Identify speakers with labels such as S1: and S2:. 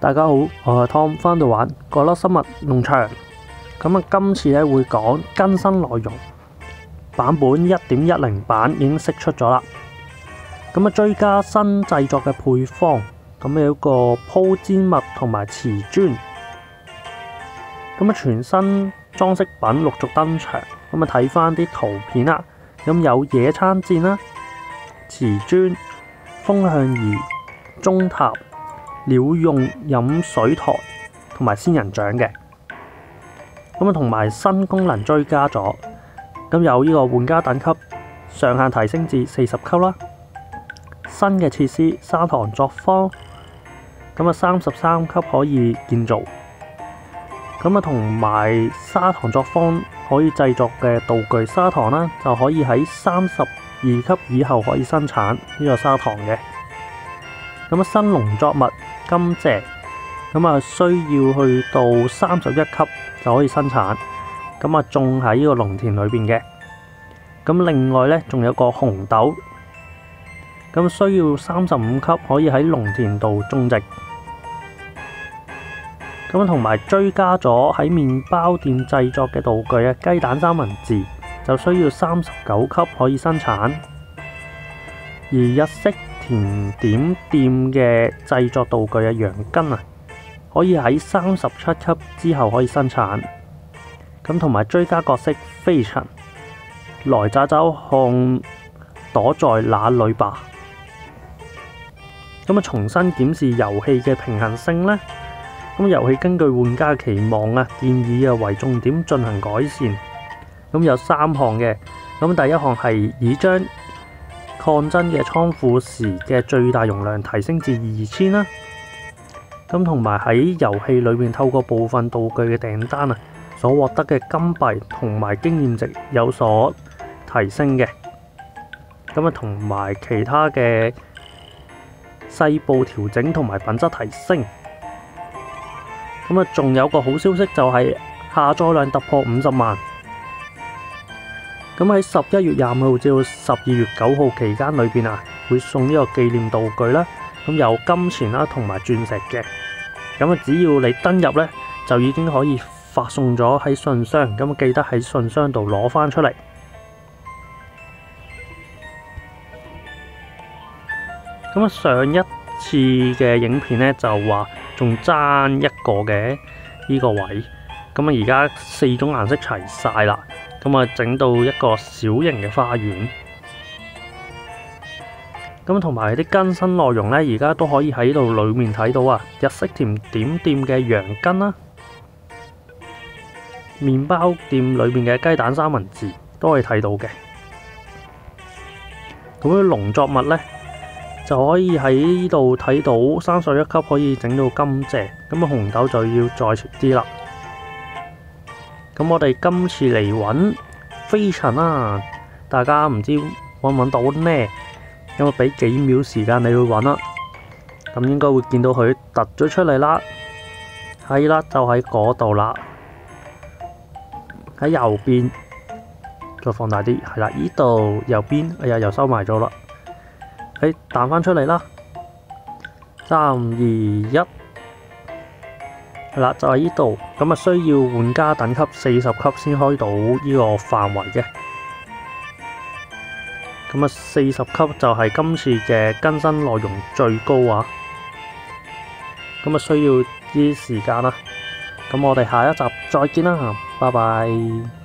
S1: 大家好，我係 Tom，翻到玩《角落生物農場》。咁啊，今次咧會講更新內容，版本一點一零版已經釋出咗啦。咁啊，追加新製作嘅配方，咁有一個鋪氈物同埋瓷砖。咁啊，全新裝飾品陸續登場。咁啊，睇翻啲圖片啦。咁有野餐墊啦、瓷磚、風向儀、鐘塔。鳥用飲水台同埋仙人掌嘅，咁啊同埋新功能追加咗，咁有呢個玩家等級上限提升至四十級啦。新嘅設施砂糖作坊，咁啊三十三級可以建造，咁啊同埋砂糖作坊可以製作嘅道具砂糖啦，就可以喺三十二級以後可以生產呢個砂糖嘅。咁啊新農作物。甘蔗咁啊，需要去到三十一級就可以生產，咁啊種喺呢個農田裏邊嘅。咁另外呢，仲有個紅豆，咁需要三十五級可以喺農田度種植。咁同埋追加咗喺麵包店製作嘅道具啊，雞蛋三文治就需要三十九級可以生產，而日式。甜點店嘅製作道具啊，羊羹啊，可以喺三十七級之後可以生產。咁同埋追加角色飛塵，來找找看躲在哪里吧。咁啊，重新檢視遊戲嘅平衡性呢。咁遊戲根據玩家期望啊，建議啊為重點進行改善。咁有三項嘅。咁第一項係已將抗爭嘅倉庫時嘅最大容量提升至二千啦，咁同埋喺遊戲裏面透過部分道具嘅訂單啊，所獲得嘅金幣同埋經驗值有所提升嘅，咁啊同埋其他嘅細部調整同埋品質提升，咁啊仲有個好消息就係下載量突破五十萬。咁喺十一月廿五號至到十二月九號期間裏邊啊，會送呢個紀念道具啦。咁有金錢啦，同埋鑽石嘅。咁啊，只要你登入呢，就已經可以發送咗喺信箱。咁記得喺信箱度攞翻出嚟。咁啊，上一次嘅影片呢，就話仲爭一個嘅呢個位。咁啊，而家四種顏色齊晒啦。咁啊，整到一個小型嘅花園。咁同埋啲更新內容呢，而家都可以喺度裏面睇到啊。日式甜點店嘅羊羹啦，麵包店裏面嘅雞蛋三文治都可以睇到嘅。咁啲農作物呢，就可以喺呢度睇到三十一級可以整到甘蔗。咁啊，紅豆就要再啲啦。咁我哋今次嚟揾飞尘啦，大家唔知揾唔揾到呢？咁我俾幾秒時間你去揾啦。咁應該會見到佢突咗出嚟啦。係啦，就喺嗰度啦，喺右邊。再放大啲，係啦，呢度右邊，哎呀，又收埋咗啦。誒，彈翻出嚟啦，三二一。系啦，就喺呢度，咁啊需要玩家等级四十级先开到呢个范围嘅。咁啊，四十级就系今次嘅更新内容最高啊。咁啊，需要啲时间啦。咁我哋下一集再见啦，拜拜。